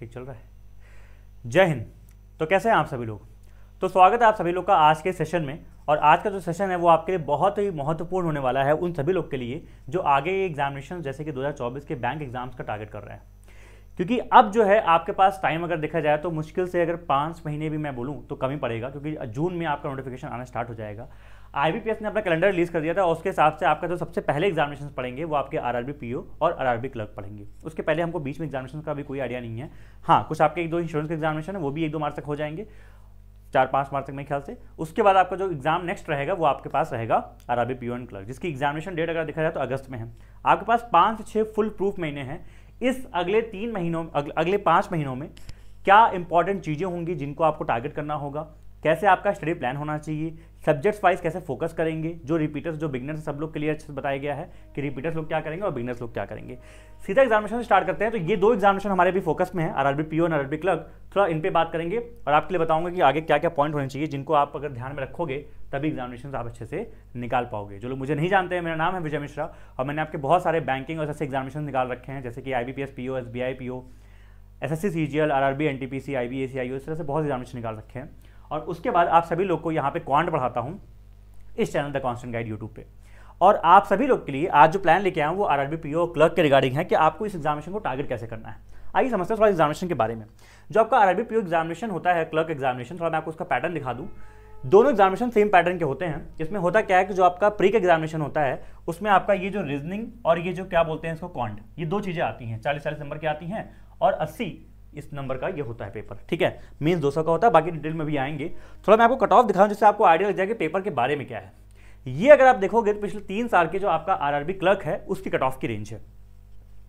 ठीक चल रहा है। जय हिंद। तो कैसे हैं आप सभी लोग? तो स्वागत है आप सभी लोग का आज के सेशन में, और आज का जो सेशन है वो आपके लिए बहुत ही महत्वपूर्ण होने वाला है उन सभी लोग के लिए जो आगे एग्जामिनेशन जैसे कि 2024 के बैंक एग्ज़ाम्स का टारगेट कर रहे हैं। क्योंकि अब जो है आपके पास टाइम अगर देखा जाए तो मुश्किल से अगर पाँच महीने भी मैं बोलूँ तो कमी पड़ेगा, क्योंकि जून में आपका नोटिफिकेशन आना स्टार्ट हो जाएगा। आईबीपीएस ने अपना कैलेंडर रिलीज़ कर दिया था और उसके हिसाब से आपका जो सबसे पहले एग्जामिनेशन पढ़ेंगे, वो आपके आरआरबी पीओ और आरआरबी क्लर्क पढ़ेंगे। उसके पहले हमको बीच में एग्जामिनेशन का भी कोई आइडिया नहीं है। हाँ कुछ आपके एक दो इंश्योरेंस के एग्जामिनेशन है, वो भी एक दो मार्च तक हो जाएँगे। चार पाँच मार्च तक मेरे ख्याल से। उसके बाद आपका जो एग्ज़ाम नेक्स्ट रहेगा, वो आपके पास रहेगा आरआरबी पीओ एंड क्लर्क जिसकी एग्जामिनेशन डेट अगर देखा जाए तो अगस्त में है। आपके पास पाँच से छः फुल प्रूफ महीने हैं। इस अगले तीन महीनों, अगले पाँच महीनों में क्या इंपॉर्टेंट चीज़ें होंगी जिनको आपको टारगेट करना होगा? कैसे आपका स्टडी प्लान होना चाहिए सब्जेक्ट्स वाइज कैसे फोकस करेंगे, जो रिपीटर्स जो बिगनर्स सब लोग के लिए अच्छे से बताया गया है कि रिपीटर्स लोग क्या करेंगे और बिगनर्स लोग क्या करेंगे। सीधा एग्जामिनेशन स्टार्ट करते हैं तो ये दो एग्जामिनेशन हमारे भी फोकस में है आरआरबी पीओ और आरआरबी क्लर्क थोड़ा इन पे बात करेंगे और आपके लिए बताऊँगा कि आगे क्या क्या पॉइंट होने चाहिए, जिनको आप अगर ध्यान में रखोगे, तभी एग्जामिनेशन आप अच्छे से निकाल पाओगे। जो लोग मुझे नहीं जानते हैं, मेरा नाम है विजय मिश्रा और मैंने आपके बहुत सारे बैंकिंग और ऐसे एग्जामिनेशन निकाल रखे हैं, जैसे कि I B P S P O S B I P O S S C C G L R R B N T P C I B A C I O इस तरह से बहुत examination निकाल रखे हैं। और उसके बाद आप सभी लोग को यहाँ पे क्वांट पढ़ाता हूँ इस channel the constant guide YouTube पे। और आप सभी लोग के लिए आज जो प्लान लेके आए वो R R B O clerk के रिगार्डिंग है कि आपको इस एग्जामिनेशन को टारगेट कैसे करना है। आइए समझते हैं थोड़ा एग्जामिनेशन के बारे में। जो आपका आर आर बी एग्जामिनेशन होता है क्लर्क एग्जामिनेशन थोड़ा मैं आपको उसका पैटर्न दिखा दूँ। दोनों एग्जामिनेशन सेम पैटर्न के होते हैं। इसमें होता क्या है कि जो आपका प्री एग्जामिनेशन होता है, उसमें आपका ये जो रीजनिंग और ये जो क्या बोलते हैं इसको कॉन्ड ये दो चीज़ें आती हैं। चालीस चालीस नंबर की आती हैं और अस्सी इस नंबर का ये होता है पेपर, ठीक है? मीन्स दो का होता है, बाकी डिटेल में भी आएँगे। थोड़ा मैं आपको कट ऑफ़ दिखाऊँ, जिससे आपको आइडिया लग जाएगा पेपर के बारे में क्या है। ये अगर आप देखोगे तो पिछले तीन साल के जो आपका आरआरबी क्लर्क है, उसकी कट ऑफ़ की रेंज है।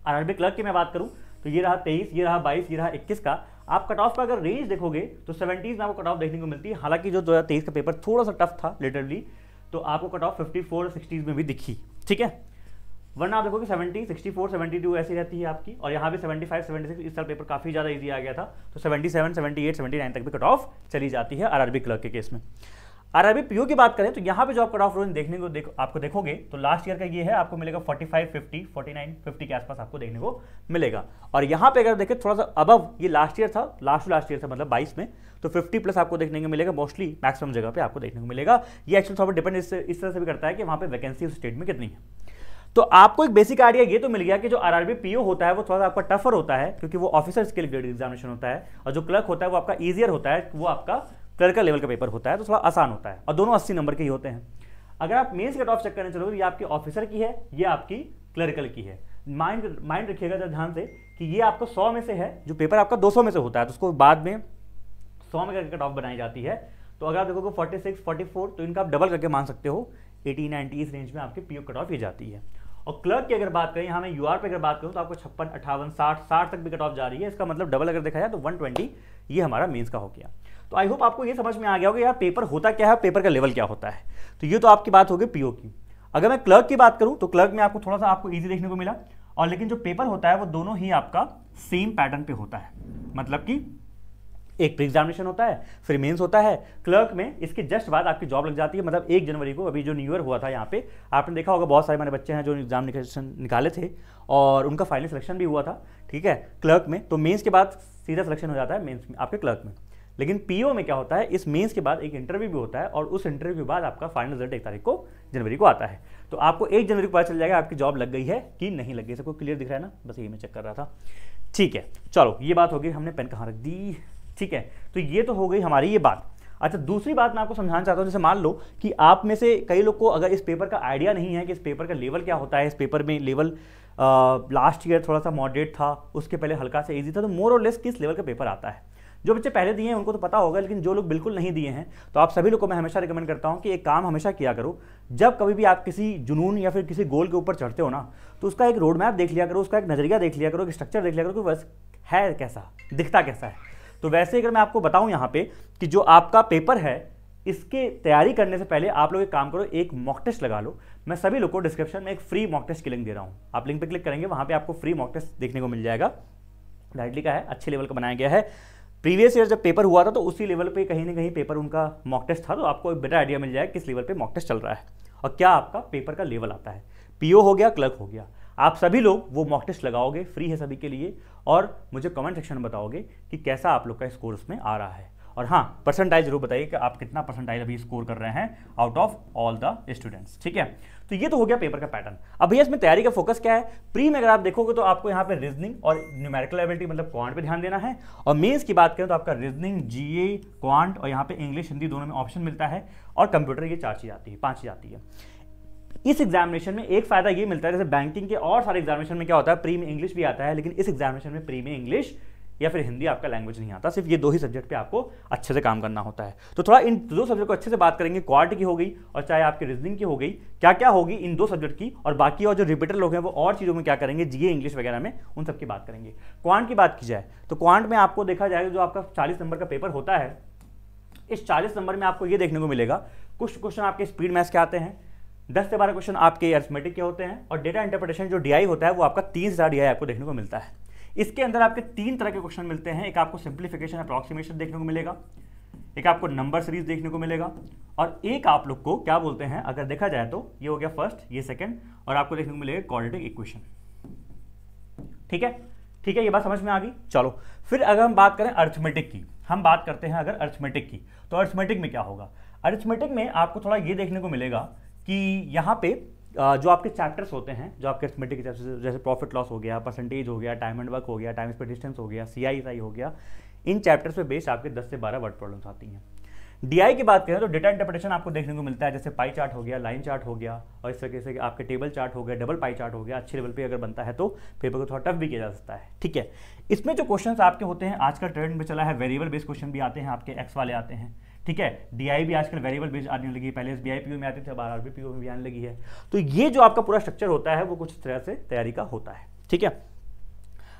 आरआरबी क्लर्क की मैं बात करूँ तो ये रहा तेईस, ये रहा बाईस, ये रहा इक्कीस का। आप कट ऑफ़ का अगर रेंज देखोगे तो सेवेंटीज में आपको कट ऑफ़ देखने को मिलती है। हालाँकि जो दो का पेपर थोड़ा सा टफ था लिटरली तो आपको cut off fifty four sixties में भी दिखी, ठीक है? वरना आप देखोगे 70, 64, 72 ऐसी रहती है आपकी और यहाँ भी 75, 76 इस साल पेपर काफ़ी ज़्यादा इजी आ गया था। तो 77, 78, 79 तक भी कट ऑफ़ चली जाती है आरआरबी क्लर्क के केस में। आरआरबी पीओ की बात करें तो यहाँ पे जो आप कट ऑफ़ रोज देखने को देख आपको देखोगे तो लास्ट ईयर का ये है आपको मिलेगा 45, 50, 49, 50 के आसपास आपको देखने को मिलेगा। और यहाँ पे अगर देखें थोड़ा सा अबव ये लास्ट ईयर था लास्ट लास्ट ईयर था मतलब 22 में तो 50 प्लस आपको देखने को मिलेगा मोस्टली मैक्सिमम जगह पे आपको देखने को मिलेगा। ये एक्चुअली थोड़ा डिपेंड इस, इस तरह से भी करता है कि वहाँ पे वैकेंसी उस स्टेट में कितनी है। तो आपको एक बेसिक आइडिया ये तो मिल गया कि जो आरआरबी पीओ होता है, वो थोड़ा सा आपका टफर होता है, क्योंकि वो ऑफिसर स्किल ग्रेड एग्जामिनेशन होता है, और जो क्लर्क होता है, वो आपका ईजियर होता है, वो आपका क्लर्कल लेवल का पेपर होता है तो थोड़ा आसान होता है, और दोनों अस्सी नंबर के ही होते हैं। अगर आप मेन्स कट ऑफ़ चेक करने चलोगे, ये आपकी ऑफिसर की है, ये आपकी क्लर्कल की है। माइंड माइंड रखिएगा जरा ध्यान से कि ये आपका सौ में से है, जो पेपर आपका दो सौ में से होता है तो उसको बाद में सौ में कट ऑफ़ बनाई जाती है। तो अगर आप देखोगे फोर्टी सिक्स फोर्टी फोर तो इनका आप डबल करके मान सकते हो एटी नाइनटी इस रेंज में आपकी पीओ कट ऑफ़ ये जाती है। और क्लर्क की अगर बात करें, यहाँ मैं यूआर पे अगर बात करूँ तो आपको छप्पन अट्ठावन साठ साठ तक भी कट ऑफ़ जा रही है। इसका मतलब डबल अगर देखा जाए तो 120 ये हमारा मेंस का हो गया। तो आई होप आपको ये समझ में आ गया होगा यार पेपर होता क्या है पेपर का लेवल क्या होता है। तो ये तो आपकी बात होगी पीओ की। अगर मैं क्लर्क की बात करूँ तो क्लर्क में आपको थोड़ा सा आपको ईजी देखने को मिला। और लेकिन जो पेपर होता है, वो दोनों ही आपका सेम पैटर्न पे होता है। मतलब कि एक प्री एग्जामिनेशन होता है, फिर मेंस होता है। क्लर्क में इसके जस्ट बाद आपकी जॉब लग जाती है मतलब एक जनवरी को, अभी जो न्यू ईयर हुआ था यहाँ पे, आपने देखा होगा बहुत सारे हमारे बच्चे हैं जो एग्ज़ाम निकाले थे, और उनका फाइनल सिलेक्शन भी हुआ था, ठीक है क्लर्क में। तो मेंस के बाद सीधा सिलेक्शन हो जाता है मेन्स में, आपके क्लर्क में। लेकिन पीओ में क्या होता है, इस मेंस के बाद एक इंटरव्यू भी होता है, और उस इंटरव्यू के बाद आपका फाइनल रिज़ल्ट एक तारीख को जनवरी को आता है। तो आपको एक जनवरी को पता चल जाएगा आपकी जॉब लग गई है कि नहीं लग गई। सबको क्लियर दिख रहा है ना? बस यही मैं चेक कर रहा था। ठीक है, चलो, ये बात होगी हमने पेन कहाँ रख दी? ठीक है? तो ये तो हो गई हमारी ये बात। अच्छा दूसरी बात मैं आपको समझाना चाहता हूँ, जैसे मान लो कि आप में से कई लोग को अगर इस पेपर का आइडिया नहीं है कि इस पेपर का लेवल क्या होता है, इस पेपर में लेवल लास्ट ईयर थोड़ा सा मॉडरेट था, उसके पहले हल्का सा ईजी था तो मोर और लेस किस लेवल का पेपर आता है? जो बच्चे पहले दिए हैं, उनको तो पता होगा, लेकिन जो लोग बिल्कुल नहीं दिए हैं तो आप सभी लोग को मैं हमेशा रिकमेंड करता हूँ कि एक काम हमेशा किया करो। जब कभी भी आप किसी जुनून या फिर किसी गोल के ऊपर चढ़ते हो ना तो उसका एक रोड मैप देख लिया करो, उसका एक नज़रिया देख लिया करो, एक स्ट्रक्चर देख लिया करो कि बस है कैसा, दिखता कैसा है। तो वैसे अगर मैं आपको बताऊँ यहाँ पे कि जो आपका पेपर है, इसके तैयारी करने से पहले आप लोग एक काम करो, एक मॉक टेस्ट लगा लो। मैं सभी लोग को डिस्क्रिप्शन में एक फ्री मॉक टेस्ट की लिंक दे रहा हूँ। आप लिंक पर क्लिक करेंगे, वहाँ पर आपको फ्री मॉक टेस्ट देखने को मिल जाएगा। डायरेक्टली का है, अच्छे लेवल का बनाया गया है। प्रीवियस ईयर जब पेपर हुआ था तो उसी लेवल पे कहीं ना कहीं पेपर उनका मॉक टेस्ट था तो आपको एक बेटर आइडिया मिल जाएगा किस लेवल पे मॉक टेस्ट चल रहा है। और क्या आपका पेपर का लेवल आता है। पीओ हो गया क्लर्क हो गया। आप सभी लोग वो मॉक टेस्ट लगाओगे फ्री है सभी के लिए, और मुझे कमेंट सेक्शन में बताओगे कि कैसा आप लोग का स्कोर उसमें आ रहा है। और हाँ परसेंटाइज ज़रूर बताइए कि आप कितना परसेंटाइज अभी स्कोर कर रहे हैं out of all the students ठीक है? तो ये तो हो गया पेपर का पैटर्न अब भैया, इसमें तैयारी का फोकस क्या है? प्री में अगर आप देखोगे तो आपको यहाँ पे रीजनिंग और न्यूमेरिकल एबिलिटी मतलब क्वांट पे ध्यान देना है। और मेंस की बात करें तो आपका रीजनिंग जीए क्वांट और यहाँ पे इंग्लिश हिंदी दोनों में ऑप्शन मिलता है, और कंप्यूटर ये चार चीज़ आती है, पाँच चीज़ आती है। इस एग्जामिनेशन में एक फ़ायदा ये मिलता है, जैसे बैंकिंग के और सारे एग्जामिनेशन में क्या होता है, प्री इंग्लिश भी आता है, लेकिन इस एग्जामिनेशन में प्री इंग्लिश या फिर हिंदी आपका लैंग्वेज नहीं आता, सिर्फ़ ये दो ही सब्जेक्ट पे आपको अच्छे से काम करना होता है। तो थोड़ा इन दो सब्जेक्ट को अच्छे से बात करेंगे क्वार्ट की हो गई और चाहे आपकी रीजनिंग की हो गई क्या क्या होगी इन दो सब्जेक्ट की, और बाकी और जो रिपीटर लोग हैं, वो और चीज़ों में क्या करेंगे जीए इंग्लिश वगैरह में उन सबकी बात करेंगे। क्वांट की बात की जाए तो क्वांट में आपको देखा जाएगा जो आपका चालीस नंबर का पेपर होता है, इस चालीस नंबर में आपको ये देखने को मिलेगा, कुछ क्वेश्चन आपके स्पीड मैथ्स के आते हैं दस से बारह क्वेश्चन आपके अर्थमेटिक के होते हैं और डेटा इंटरप्रिटेशन जो डीआई होता है, वो आपका तीन से चार डीआई आपको देखने को मिलता है। इसके अंदर आपके तीन तरह के क्वेश्चन मिलते हैं। एक आपको सिंप्लीफिकेशन अप्रॉक्सीमेशन देखने को मिलेगा। एक आपको नंबर सीरीज़ देखने को मिलेगा। और एक आप लोग को क्या बोलते हैं, अगर देखा जाए तो ये हो गया फ़र्स्ट ये सेकंड और आपको देखने को मिलेगा क्वाड्रेटिक इक्वेशन ठीक है? ठीक है, ये बात समझ में आ गई? चलो, फिर अगर हम बात करें अर्थमेटिक की, हम बात करते हैं अगर अर्थमेटिक की तो अर्थमेटिक में क्या होगा? अर्थमेटिक में आपको थोड़ा ये देखने को मिलेगा कि यहाँ पे जो आपके चैप्टर्स होते हैं, जो आपके अर्थमेटिक जैसे प्रॉफिट लॉस हो गया परसेंटेज हो गया टाइम एंड वर्क हो गया टाइम स्पेड डिस्टेंस हो गया सी हो गया, इन चैप्टर्स पे बेस्ड आपके 10 से 12 वर्ड प्रॉब्लम्स आती हैं। डीआई की बात करें तो डेटा इंटरप्रिटेशन आपको देखने को मिलता है, जैसे पाई चार्ट हो गया लाइन चार्ट हो गया, और इस तरीके से आपके टेबल चार्ट हो गया डबल पाई चार्ट हो गया, अच्छे लेवल पे अगर बनता है तो पेपर को थोड़ा टफ भी किया जा सकता है, ठीक है? इसमें जो क्वेश्चन आपके होते हैं, आज का ट्रेंड में चला है वेरिएबल बेस्ड क्वेश्चन भी आते हैं, आपके एक्स वाले आते हैं। ठीक है? डीआई भी आजकल वेरिएबल बेस्ड आने लगी है। पहले एस बी में आती थी, अब आर में भी आने लगी है। तो ये जो आपका पूरा स्ट्रक्चर होता है, वो कुछ तरह से तैयारी का होता है। ठीक है?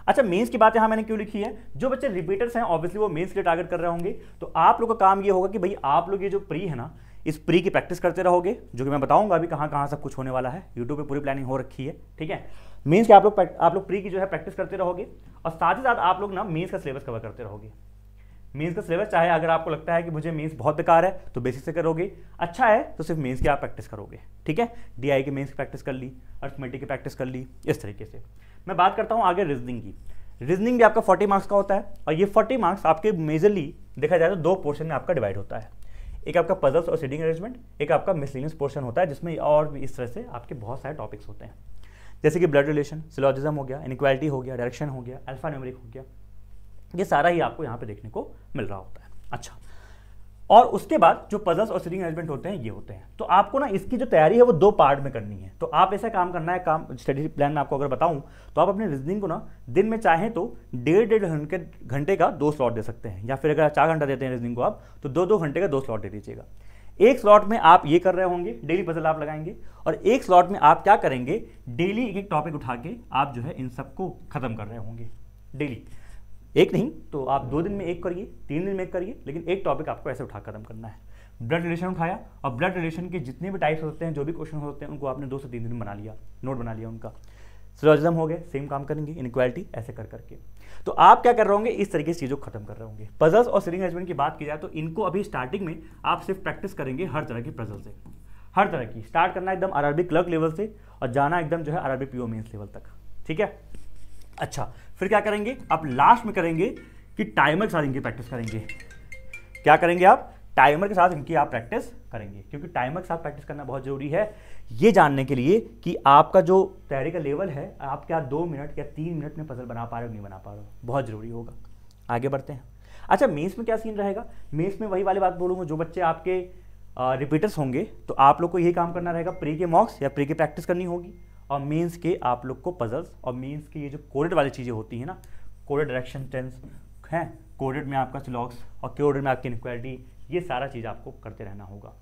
अच्छा मेंस की बात यहाँ मैंने क्यों लिखी है? जो बच्चे रिपीटर्स हैं ऑब्वियसली वो मेंस के लिए टारगेट कर रहे होंगे। तो आप लोग का काम ये होगा कि भाई, आप लोग ये जो प्री है ना, इस प्री की प्रैक्टिस करते रहोगे, जो कि मैं बताऊँगा अभी कहाँ कहाँ सब कुछ होने वाला है। यूट्यूब पे पूरी प्लानिंग हो रखी है। ठीक है? मीन्स कि आप लोग आप लोग प्री की जो है प्रैक्टिस करते रहोगे। और साथ ही साथ आप लोग ना मीन्स का सिलेबस कवर करते रहोगे। मीन्स का सिलेबस चाहे अगर आपको लगता है कि मुझे मीन्स बहुत बेकार है तो बेसिक से करोगे। अच्छा है तो सिर्फ़ मीन्स की आप प्रैक्टिस करोगे, ठीक है? डीआई के मीन्स की प्रैक्टिस कर ली अर्थमेटिक की प्रैक्टिस कर ली, इस तरीके से। मैं बात करता हूँ आगे रीजनिंग की। रीजनिंग भी आपका फोर्टी मार्क्स का होता है, और ये फोर्टी मार्क्स आपके मेजरली देखा जाए तो दो पोर्शन में आपका डिवाइड होता है। एक आपका पजल्स और सीडिंग अरेंजमेंट एक आपका मिसलिनियस पोर्शन होता है, जिसमें और भी इस तरह से आपके बहुत सारे टॉपिक्स होते हैं। जैसे कि ब्लड रिलेशन सिलोजिज्म हो गया इनक्वालिटी हो गया डायरेक्शन हो गया अल्फ़ा न्यूमरिक हो गया। ये सारा ही आपको यहाँ पे देखने को मिल रहा होता है। अच्छा। और उसके बाद जो पजल्स और सीटिंग अरेंजमेंट होते हैं, ये होते हैं। तो आपको ना इसकी जो तैयारी है, वो दो पार्ट में करनी है। तो आप ऐसा काम करना है, काम स्टडी प्लान में आपको अगर बताऊँ तो आप अपने रीजनिंग को ना दिन में चाहें तो डेढ़ डेढ़ घंटे घंटे का दो स्लॉट दे सकते हैं। या फिर अगर चार घंटा देते हैं रीजनिंग को आप तो दो दो घंटे का दो स्लॉट दे दीजिएगा। एक स्लॉट में आप ये कर रहे होंगे डेली पजल आप लगाएँगे, और एक स्लॉट में आप क्या करेंगे डेली एक एक टॉपिक उठा के आप जो है इन सबको खत्म कर रहे होंगे। डेली एक नहीं तो आप दो दिन में एक करिए, तीन दिन में एक करिए, लेकिन एक टॉपिक आपको ऐसे उठा खत्म करना है। ब्लड रिलेशन उठाया, और ब्लड रिलेशन के जितने भी टाइप्स होते हैं, जो भी क्वेश्चन होते हैं, उनको आपने दो से तीन दिन बना लिया नोट बना लिया उनका। सिलोजिज्म हो गए सेम काम करेंगे इनक्वालिटी ऐसे कर करके। तो आप क्या कर रहे होंगे, इस तरीके से चीज़ों को खत्म कर रहे होंगे। पजल्स और सीरिंग अरेंजमेंट की बात की जाए तो इनको अभी स्टार्टिंग में आप सिर्फ़ प्रैक्टिस करेंगे हर तरह की पजल से। हर तरह की। स्टार्ट करना एकदम आरआरबी क्लर्क लेवल से, और जाना एकदम जो है आरआरबी पीओ मेंस लेवल तक। ठीक है? अच्छा फिर क्या करेंगे? आप लास्ट में करेंगे कि टाइमर के साथ इनकी प्रैक्टिस करेंगे। क्या करेंगे आप? टाइमर के साथ इनकी आप प्रैक्टिस करेंगे, क्योंकि टाइमर के साथ प्रैक्टिस करना बहुत ज़रूरी है। ये जानने के लिए कि आपका जो तैयारी का लेवल है, आप क्या दो मिनट या तीन मिनट में पजल बना पा रहे हो, नहीं बना पा रहे हो? बहुत ज़रूरी होगा। आगे बढ़ते हैं। अच्छा मेंस में क्या सीन रहेगा? मेंस में वही वाली बात बोलूँगा, जो बच्चे आपके रिपीटर्स होंगे तो आप लोग को यही काम करना रहेगा। प्री के मॉक्स या प्री की प्रैक्टिस करनी होगी। और मेंस के आप लोग को पजल्स और मीन्स के ये जो कोडेड वाली चीज़ें होती हैं ना कोडेड डायरेक्शन टेंस है कोडेड में आपका स्लॉक्स और कोडेड में आपकी इनक्वालिटी ये सारा चीज़ आपको करते रहना होगा।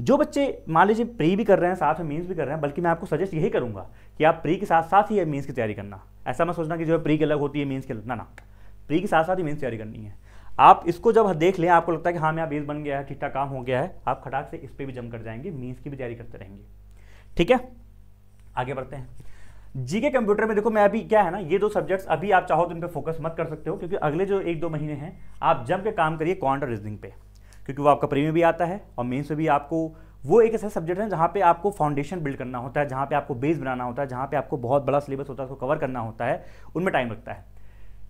जो बच्चे मान लीजिए प्री भी कर रहे हैं, साथ में मीन्स भी कर रहे हैं, बल्कि मैं आपको सजेस्ट यही करूँगा कि आप प्री के साथ साथ ही मीन्स की तैयारी करना। ऐसा मैं सोचना कि जो है प्री की अलग होती है मीन्स की ना ना। प्री के साथ साथ ही मीन्स तैयारी करनी है। आप इसको जब देख लें, आपको लगता है कि हाँ मेरा बेस बन गया है ठीक ठाक काम हो गया है, आप खटाक से इस पर भी जम कर जाएँगे मीन्स की भी तैयारी करते रहेंगे। ठीक है? आगे बढ़ते हैं। जीके कंप्यूटर में देखो, मैं अभी क्या है ना, ये दो सब्जेक्ट्स अभी आप चाहो तो इन पर फोकस मत कर सकते हो, क्योंकि अगले जो एक दो महीने हैं, आप जम के काम करिए क्वांट रीजनिंग पे, क्योंकि वो आपका प्रीमियम भी आता है और मेन्स में भी आपको, वो एक ऐसा सब्जेक्ट है जहाँ पे आपको फाउंडेशन बिल्ड करना होता है, जहाँ पे आपको बेस बनाना होता है, जहाँ पे आपको बहुत बड़ा सिलेबस होता है, उसको कवर करना होता है, उनमें टाइम लगता है।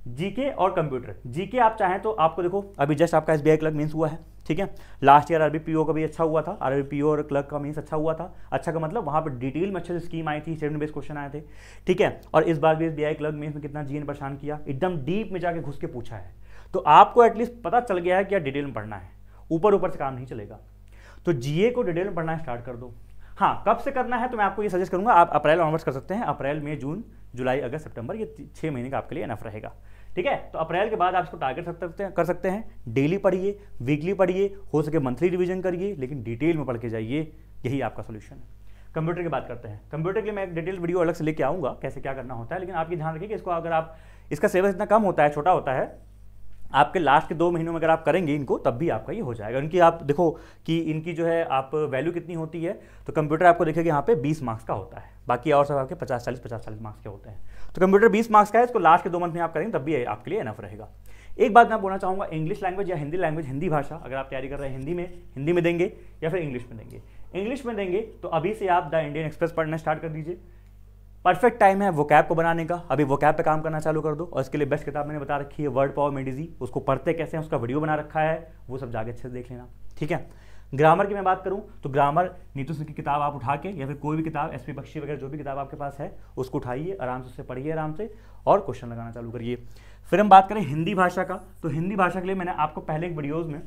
जीके और कंप्यूटर। जीके आप चाहें तो आपको देखो, अभी जस्ट आपका S B I clerk mains हुआ है, ठीक है? लास्ट ईयर अरबी पीओ का भी अच्छा हुआ था अरबी पीओ और क्लर्क का मीन्स अच्छा हुआ था। अच्छा का मतलब वहाँ पर डिटेल में अच्छे से स्कीम आई थी सेवन बेस क्वेश्चन आए थे, ठीक है? और इस बार भी S B I clerk mains में कितना जी ने परेशान किया, एकदम डीप में जाके घुस के पूछा है। तो आपको एटलीस्ट पता चल गया है कि यार डिटेल में पढ़ना है ऊपर ऊपर से काम नहीं चलेगा। तो जीए को डिटेल में पढ़ना स्टार्ट कर दो। हाँ कब से करना है तो मैं आपको ये सजेस्ट करूँगा, आप अप्रैल ऑनवर्ड्स कर सकते हैं। अप्रैल, मई, जून, जुलाई, अगस्त, सितंबर, ये छः महीने का आपके लिए एनफ रहेगा। ठीक है? तो अप्रैल के बाद आप इसको टारगेट सकते हैं, कर सकते हैं। डेली पढ़िए वीकली पढ़िए, हो सके मंथली रिविजन करिए, लेकिन डिटेल में पढ़ के जाइए, यही आपका सोल्यूशन है। कंप्यूटर की बात करते हैं। कंप्यूटर के लिए मैं एक डिटेल वीडियो अलग से लेके आऊँगा, कैसे क्या करना होता है, लेकिन आप ये ध्यान रखिए कि इसको अगर आप, इसका सिलेबस इतना कम होता है, छोटा होता है आपके लास्ट के दो महीनों में अगर आप करेंगे इनको, तब भी आपका ये हो जाएगा। इनकी आप देखो कि इनकी जो है, आप वैल्यू कितनी होती है तो कंप्यूटर आपको देखेगा यहाँ पे 20 मार्क्स का होता है। बाकी और सब आपके 50 चालीस, पचास, चालीस मार्क्स के होते हैं। तो कंप्यूटर 20 मार्क्स का है, इसको लास्ट के दो मंथ में आप करेंगे, तब भी आपके लिए एनफ रहेगा। एक बात मैं बोलना चाहूँगा इंग्लिश लैंग्वेज या हिंदी लैंग्वेज हिंदी भाषा, अगर आप तैयारी कर रहे हैं हिंदी में हिंदी में देंगे या फिर इंग्लिश में देंगे। इंग्लिश में देंगे तो अभी से आप द इंडियन एक्सप्रेस पढ़ना स्टार्ट कर दीजिए। परफेक्ट टाइम है वो कैब को बनाने का। अभी वो कैब पे काम करना चालू कर दो और इसके लिए बेस्ट किताब मैंने बता रखी है वर्ड पावर मेडिजी उसको पढ़ते कैसे हैं, उसका वीडियो बना रखा है। वो सब जाके अच्छे से देख लेना। ठीक है? ग्रामर की मैं बात करूँ तो ग्रामर नीतू सिंह की किताब आप उठा के या फिर कोई भी किताब एस पी बख्शी वगैरह जो भी किताब आपके पास है, उसको उठाइए, आराम से उससे पढ़िए, आराम से और क्वेश्चन लगाना चालू करिए। फिर हम बात करें हिंदी भाषा का। तो हिंदी भाषा के लिए मैंने आपको पहले एक वीडियोज़ में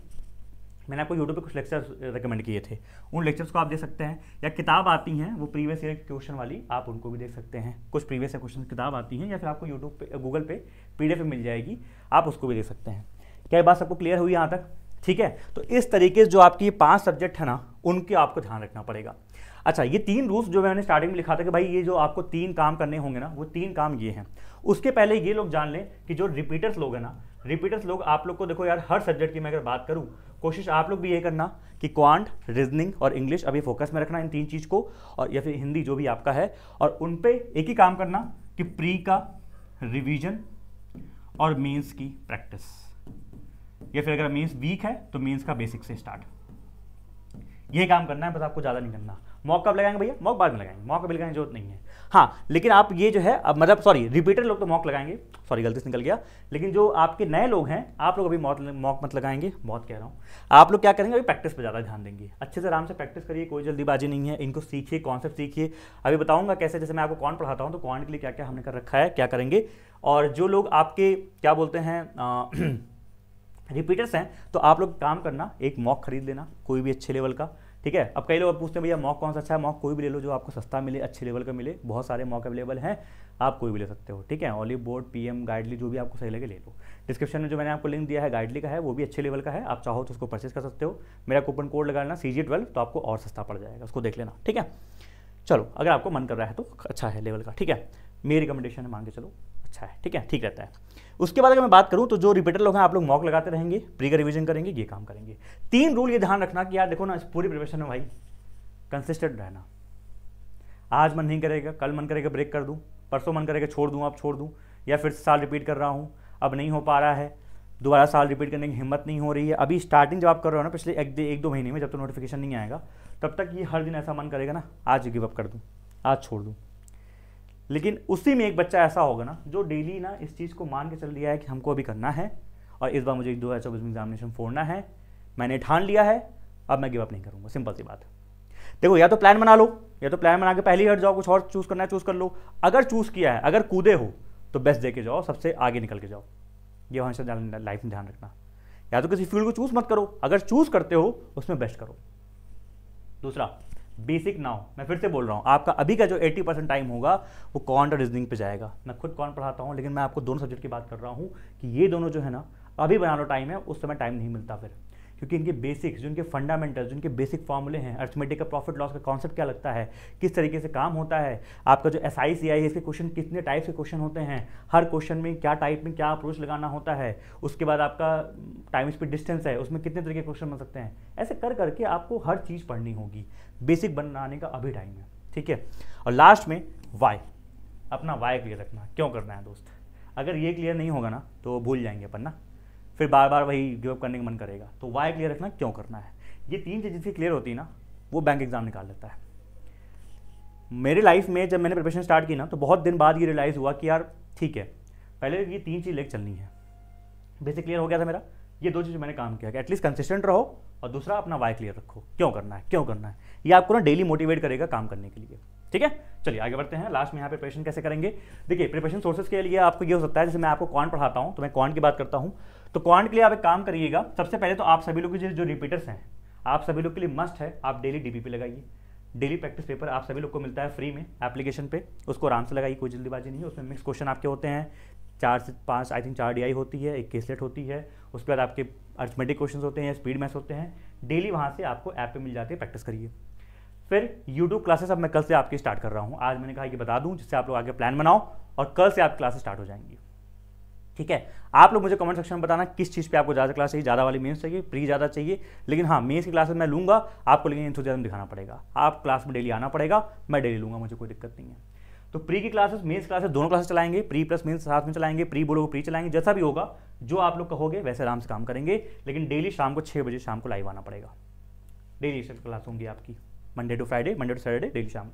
मैंने आपको यूट्यूब पे कुछ लेक्चर्स रिकमेंड किए थे। उन लेक्चर्स को आप देख सकते हैं, या किताब आती हैं, वो प्रीवियस ईयर क्वेश्चन वाली, आप उनको भी देख सकते हैं। कुछ प्रीवियस क्वेश्चन किताब आती हैं, या फिर आपको यूट्यूब पे गूगल पे पीडीएफ मिल जाएगी, आप उसको भी देख सकते हैं। क्या बात सबको क्लियर हुई यहाँ तक? ठीक है? तो इस तरीके से जो आपकी पाँच सब्जेक्ट है ना, उनके आपको ध्यान रखना पड़ेगा। अच्छा ये तीन रूल्स जो मैंने स्टार्टिंग में लिखा था कि भाई ये जो आपको तीन काम करने होंगे ना, वो तीन काम ये हैं। उसके पहले ये लोग जान लें कि जो रिपीटर्स लोग हैं ना रिपीटर्स लोग आप लोग को देखो यार, हर सब्जेक्ट की मैं अगर बात करूँ कोशिश आप लोग भी ये करना कि क्वांट, रीजनिंग और इंग्लिश अभी फोकस में रखना इन तीन चीज़ को, और या फिर हिंदी जो भी आपका है, और उन पे एक ही काम करना कि प्री का रिवीजन और मीन्स की प्रैक्टिस। या फिर अगर मीन्स वीक है तो मीन्स का बेसिक से स्टार्ट। ये काम करना है, बस आपको ज़्यादा नहीं करना। मॉक कब लगाएँगे भैया? मॉक बाद में लगाएँगे। मॉक कभी लगाने ज़रूरत नहीं है। हाँ लेकिन आप ये जो है, अब मतलब सॉरी रिपीटर लोग तो मॉक लगाएँगे। सॉरी गलती से निकल गया। लेकिन जो आपके नए लोग हैं, आप लोग अभी मॉक मॉक मत लगाएँगे। बहुत कह रहा हूँ। आप लोग क्या करेंगे, अभी प्रैक्टिस पर ज़्यादा ध्यान देंगे। अच्छे से आराम से प्रैक्टिस करिए, कोई जल्दीबाजी नहीं है। इनको सीखिए कॉन्सेप्ट सीखिए। अभी बताऊँगा कैसे, जैसे मैं आपको कौन पढ़ाता हूँ तो कौन के लिए क्या क्या हमने कर रखा है, क्या करेंगे। और जो लोग आपके, क्या बोलते हैं रिपीटर्स हैं तो आप लोग काम करना, एक मॉक खरीद लेना, कोई भी अच्छे लेवल का। ठीक है? अब कई लोग पूछते हैं, भैया मॉक कौन सा अच्छा है? मॉक कोई भी ले लो जो आपको सस्ता मिले, अच्छे लेवल का मिले। बहुत सारे मॉक अवेलेबल हैं, आप कोई भी ले सकते हो, ठीक है? Oliveboard P M Guidely जो भी आपको सही लगे ले लो। डिस्क्रिप्शन में जो मैंने आपको लिंक दिया है गाइडली का है, वो भी अच्छे लेवल का है। आप चाहो तो उसको परचेज कर सकते हो। मेरा कूपन कोड लगा लेना सी जी तो आपको और सस्ता पड़ जाएगा। उसको देख लेना, ठीक है? चलो, अगर आपको मन कर रहा है तो अच्छा है लेवल का, ठीक है? मेरी रिकमेंडेशन है, मान के चलो अच्छा है, ठीक है? ठीक रहता है। उसके बाद अगर मैं बात करूँ तो जो रिपीटर लोग हैं आप लोग मॉक लगाते रहेंगे प्री का रिविजन करेंगे ये काम करेंगे। तीन रूल ये ध्यान रखना कि यार देखो ना इस पूरी प्रिपरेशन में भाई कंसिस्टेंट रहना। आज मन नहीं करेगा कल मन करेगा ब्रेक कर दूँ परसों मन करेगा छोड़ दूँ आप छोड़ दूँ या फिर साल रिपीट कर रहा हूँ अब नहीं हो पा रहा है दोबारा साल रिपीट करने की हिम्मत नहीं हो रही है। अभी स्टार्टिंग जब आप कर रहे हो ना पिछले एक, एक दो महीने में जब तक तो नोटिफिकेशन नहीं आएगा तब तक ये हर दिन ऐसा मन करेगा ना आज गिव अप कर दूँ आज छोड़ दूँ। लेकिन उसी में एक बच्चा ऐसा होगा ना, जो डेली ना इस चीज़ को मान के चल दिया है कि हमको अभी करना है और इस बार मुझे दो हज़ार चौबीस में एग्जामिनेशन फोड़ना है। मैंने ठान लिया है, अब मैं गिव अप नहीं करूँगा। सिंपल सी बात। देखो, या तो प्लान बना लो, या तो प्लान बना के पहले हट जाओ कुछ और चूज़ करना है चूज़ कर लो। अगर चूज़ किया है, अगर कूदे हो तो बेस्ट दे के जाओ, सबसे आगे निकल के जाओ। ये हमेशा लाइफ में ध्यान रखना। या तो किसी फ़ील्ड को चूज़ मत करो। अगर चूज़ करते हो, उसमें बेस्ट करो। दूसरा बेसिक नाउ मैं फिर से बोल रहा हूँ, आपका अभी का जो 80 परसेंट टाइम होगा, वो कौन और रीजनिंग पे जाएगा? मैं खुद कौन पढ़ाता हूँ, लेकिन मैं आपको दोनों सब्जेक्ट की बात कर रहा हूँ कि ये दोनों जो है ना, अभी बना लो टाइम है, उस समय टाइम नहीं मिलता फिर। क्योंकि इनके बेसिक्स जो इनके फंडामेंटल्स जो इनके बेसिक फॉर्मूले हैं अर्थमेटिक का प्रॉफिट लॉस का कॉन्सेप्ट क्या लगता है? किस तरीके से काम होता है? आपका जो एस आई सी आई है, इसके क्वेश्चन कितने टाइप के क्वेश्चन होते हैं? हर क्वेश्चन में क्या टाइप में क्या अप्रोच लगाना होता है? उसके बाद आपका टाइम स्पीड डिस्टेंस है, उसमें कितने तरीके के क्वेश्चन बन सकते हैं? ऐसे कर करके आपको हर चीज़ पढ़नी होगी। बेसिक बनाने का अभी टाइम है, ठीक है? और लास्ट में वाई अपना वाई क्लियर रखना। क्यों करना है दोस्त? अगर ये क्लियर नहीं होगा ना तो भूल जाएँगे अपन ना। फिर बार बार वही गिवअप करने का मन करेगा। तो वाई क्लियर रखना, क्यों करना है? ये तीन चीज़ जिसकी क्लियर होती है ना, वो बैंक एग्ज़ाम निकाल लेता है। मेरी लाइफ में जब मैंने प्रिपरेशन स्टार्ट की ना तो बहुत दिन बाद ये रियलाइज़ हुआ कि यार, ठीक है, पहले ये तीन चीज़ लेकर चलनी है। बेसिक क्लियर हो गया था मेरा? ये दो चीज़ मैंने काम किया कि एटलीस्ट कंसिस्टेंट रहो और दूसरा अपना वाई क्लियर रखो। क्यों करना है? क्यों करना है? ये आपको ना डेली मोटिवेट करेगा काम करने के लिए। ठीक है? चलिए, आगे बढ़ते हैं। लास्ट में यहाँ प्रिपरेशन कैसे करेंगे? देखिए प्रिपरेशन सोर्सेज के लिए आपको ये हो सकता है, जैसे मैं आपको क्वांट पढ़ाता हूँ तो मैं क्वांट की बात करता हूँ। तो क्वांट के लिए आप एक काम करिएगा, सबसे पहले तो आप सभी लोग के जो रिपीटर्स हैं, आप सभी लोग के लिए मस्ट है, आप डेली डीपीपी लगाइए। डेली प्रैक्टिस पेपर आप सभी लोग को मिलता है फ्री में एप्लीकेशन पे। उसको आराम से लगाइए, कोई जल्दीबाजी नहीं है। उसमें मिक्स क्वेश्चन आपके होते हैं। चार से पाँच आई थिंक चार डी होती है, एक केसलेट होती है। उसके बाद आपके अर्थमेटिक क्वेश्चन होते हैं स्पीड मैथ्स होते हैं। डेली वहाँ से आपको ऐप पे मिल जाती है प्रैक्टिस करिए। फिर यूट्यूब क्लासेस अब मैं कल से आपकी स्टार्ट कर रहा हूँ। आज मैंने कहा कि बता दूँ, जिससे आप लोग आगे प्लान बनाओ और कल से आप क्लासेस स्टार्ट हो जाएँगी। ठीक है? आप लोग मुझे कमेंट सेक्शन में बताना किस चीज़ पे आपको ज़्यादा क्लास चाहिए, ज़्यादा वाली मेन्स चाहिए प्री ज़्यादा चाहिए। लेकिन हाँ मेंस की क्लासेस मैं लूँगा, आपको लेकिन इंथुजियाज्म दिखाना पड़ेगा। आप क्लास में डेली आना पड़ेगा, मैं डेली लूँगा, मुझे कोई दिक्कत नहीं है। तो प्री की क्लासेस मेन्स क्लासेस दोनों क्लासेस चलाएँगे। प्री प्लस मेन्स साथ में चलाएँगे प्री बोलो प्री चलाएँगे, जैसा भी होगा, जो आप लोग कहोगे, वैसे आराम से काम करेंगे। लेकिन डेली शाम को छः बजे शाम को लाइव आना पड़ेगा। डेली क्लास होंगी आपकी। Monday to Friday Monday to Saturday daily शाम।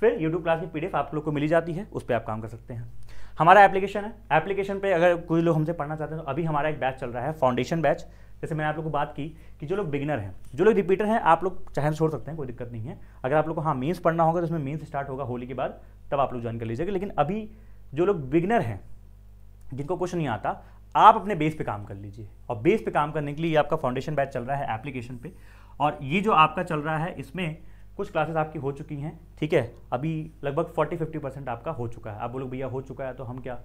फिर यूट्यूब क्लास की पीडीएफ आप लोग को मिली जाती है, उस पर आप काम कर सकते हैं। हमारा एप्लीकेशन है। एप्लीकेशन पे अगर कोई लोग हमसे पढ़ना चाहते हैं तो अभी हमारा एक बैच चल रहा है फाउंडेशन बैच जैसे मैंने आप लोग को बात की कि जो लोग बिगिनर हैं, जो लोग रिपीटर हैं, आप लोग चाहे तो छोड़ सकते हैं, कोई दिक्कत नहीं है। अगर आप लोग को हाँ मीन्स पढ़ना होगा तो उसमें मीन्स स्टार्ट होगा होली के बाद, तब आप लोग ज्वाइन कर लीजिएगा। लेकिन अभी जो लोग बिगिनर हैं, जिनको कुछ नहीं आता, आप अपने बेस पे काम कर लीजिए। और बेस पे काम करने के लिए आपका फाउंडेशन बैच चल रहा है एप्लीकेशन पे। और ये जो आपका चल रहा है, इसमें कुछ क्लासेस आपकी हो चुकी हैं, ठीक है? अभी लगभग 40 50 परसेंट आपका हो चुका है। आप बोलो भैया, हो चुका है तो हम क्या?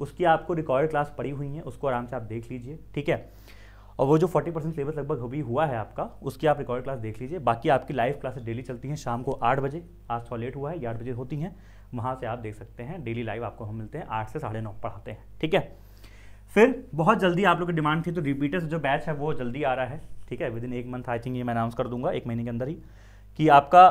उसकी आपको रिकॉर्ड क्लास पड़ी हुई है, उसको आराम से आप देख लीजिए, ठीक है? और वो जो 40 परसेंट सिलेबस लगभग अभी हुआ है आपका, उसकी आप रिकॉर्ड क्लास देख लीजिए। बाकी आपकी लाइव क्लासेस डेली चलती हैं शाम को आठ बजे, आज थोड़ा लेट हुआ है आठ बजे होती हैं, वहाँ से आप देख सकते हैं डेली लाइव आपको हम मिलते हैं, आठ से साढ़े नौ पढ़ाते हैं, ठीक है? फिर बहुत जल्दी आप लोग की डिमांड थी तो रिपीटर्स जो बैच है वो जल्दी आ रहा है, ठीक है? विद इन एक मंथ आई थिंक ये मैं अनाउंस कर दूँगा एक महीने के अंदर ही कि आपका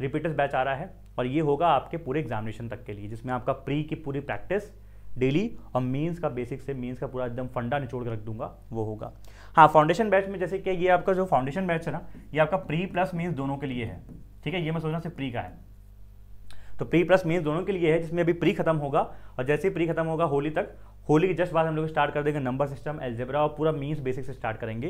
रिपीटर्स बैच आ रहा है और ये होगा आपके पूरे एग्जामिनेशन तक के लिए, जिसमें आपका प्री की पूरी प्रैक्टिस डेली और मीन्स का बेसिक से मीन्स का पूरा एकदम फंडा निचोड़ के रख दूँगा, वो होगा। हाँ फाउंडेशन बैच में जैसे कि ये आपका जो फाउंडेशन बैच है ना, ये आपका प्री प्लस मीन्स दोनों के लिए है, ठीक है? ये मैं सोचना सिर्फ़ प्री का है। तो प्री प्लस मीन्स दोनों के लिए है, जिसमें अभी प्री खत्म होगा और जैसे ही प्री खत्म होगा होली तक होली के जस्ट बाद हम लोग स्टार्ट कर देंगे नंबर सिस्टम एल्जेब्रा और पूरा मीन्स बेसिक से स्टार्ट करेंगे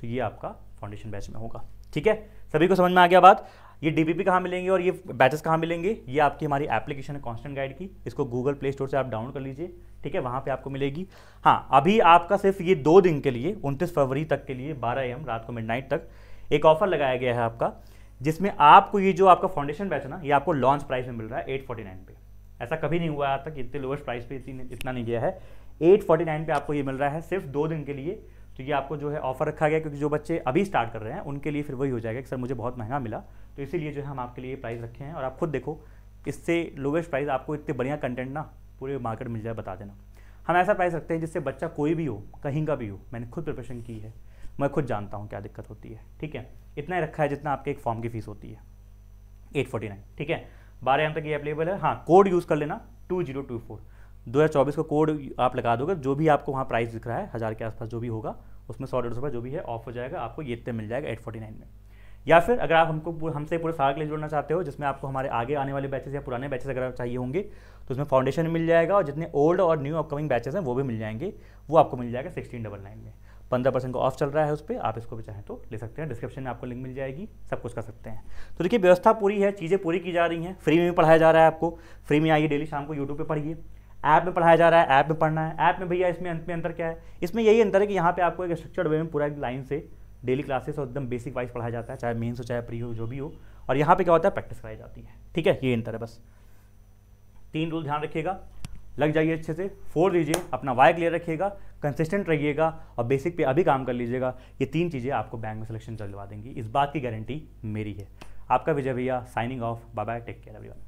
तो ये आपका फाउंडेशन बैच में होगा। ठीक है? सभी को समझ में आ गया बात? ये डीपीपी कहाँ मिलेंगे और ये बैचेस कहाँ मिलेंगे? ये आपकी हमारी एप्लीकेशन है कॉन्स्टेंट गाइड की। इसको गूगल प्ले स्टोर से आप डाउनलोड कर लीजिए। ठीक है? वहाँ पे आपको मिलेगी। हाँ अभी आपका सिर्फ़ ये दो दिन के लिए, उनतीस फरवरी तक के लिए, बारह एम रात को मिड तक, एक ऑफ़र लगाया गया है आपका, जिसमें आपको ये जो आपका फाउंडेशन बैच है ना, ये आपको लॉन्च प्राइस में मिल रहा है एट फोर्टी नाइन पे। ऐसा कभी नहीं हुआ आज तक, इतने लोवेस्ट प्राइस पे इतना नहीं गया है। एट फोर्टी नाइन पे आपको ये मिल रहा है, सिर्फ़ दो दिन के लिए। तो ये आपको जो है ऑफ़र रखा गया, क्योंकि जो बच्चे अभी स्टार्ट कर रहे हैं, उनके लिए फिर वही हो जाएगा कि सर, मुझे बहुत महँगा मिला। तो इसीलिए जो है हम आपके लिए प्राइस रखे हैं। और आप खुद देखो, इससे लोवेस्ट प्राइस आपको इतने बढ़िया कंटेंट ना पूरे मार्केट मिल जाए, बता देना। हम ऐसा प्राइस रखते हैं जिससे बच्चा कोई भी हो, कहीं का भी हो, मैंने खुद प्रिपरेशन की है। मैं खुद जानता हूँ क्या दिक्कत होती है, ठीक है? इतना ही रखा है जितना आपके एक फॉर्म की फ़ीस होती है। एट फोर्टी नाइन ठीक है? बारह एम तक ये अवेलेबल है। हाँ कोड यूज़ कर लेना टू ज़ीरो टू फोर दो हज़ार चौबीस का कोड आप लगा दोगे, जो भी आपको वहाँ प्राइस दिख रहा है, हज़ार के आसपास जो भी होगा, उसमें सौ, डेढ़ सौ रुपये जो भी है ऑफ़ हो जाएगा, आपको ये इतने मिल जाएगा एट फोर्टी नाइन में। या फिर अगर आप हमको हमसे पूरे साल के लिए जोड़ना चाहते हो, जिसमें आपको हमारे आगे आने वाले बैचेस या पुराने बैचेस अगर चाहिए होंगे तो उसमें फाउंडेशन मिल जाएगा और जितने ओल्ड और न्यू अपकमिंग बैचेस हैं, वो भी मिल जाएँगे, वो आपको मिल जाएगा सिक्सटीन डबल नाइन में। पंद्रह परसेंट का ऑफ़ चल रहा है उस पर आप इसको भी चाहें तो ले सकते हैं। डिस्क्रिप्शन में आपको लिंक मिल जाएगी, सब कुछ कर सकते हैं। तो देखिए, व्यवस्था पूरी है, चीज़ें पूरी की जा रही हैं। फ्री में भी पढ़ाया जा रहा है आपको। फ्री में आइए डेली शाम को यूट्यूब पर पढ़िए। ऐप में पढ़ाया जा रहा है ऐप में पढ़ना है। ऐप में भैया, इसमें अंत में अंतर क्या है? इसमें यही अंतर है कि यहाँ पे आपको एक स्ट्रक्चर्ड वे में पूरा एक लाइन से डेली क्लासेस और एकदम बेसिक वाइज पढ़ाया जाता है, चाहे मेन्स हो, चाहे प्री हो, जो भी हो। और यहाँ पे क्या होता है? प्रैक्टिस कराई जाती है। ठीक है? ये अंतर है बस। तीन रूल ध्यान रखिएगा। लग जाइए अच्छे से। फोड़ दीजिए, अपना वाई क्लियर रखिएगा। कंसिस्टेंट रहिएगा और बेसिक पे अभी काम कर लीजिएगा। ये तीन चीज़ें आपको बैंक में सिलेक्शन चलवा देंगी। इस बात की गारंटी मेरी है। आपका विजय भैया signing off bye bye take care everyone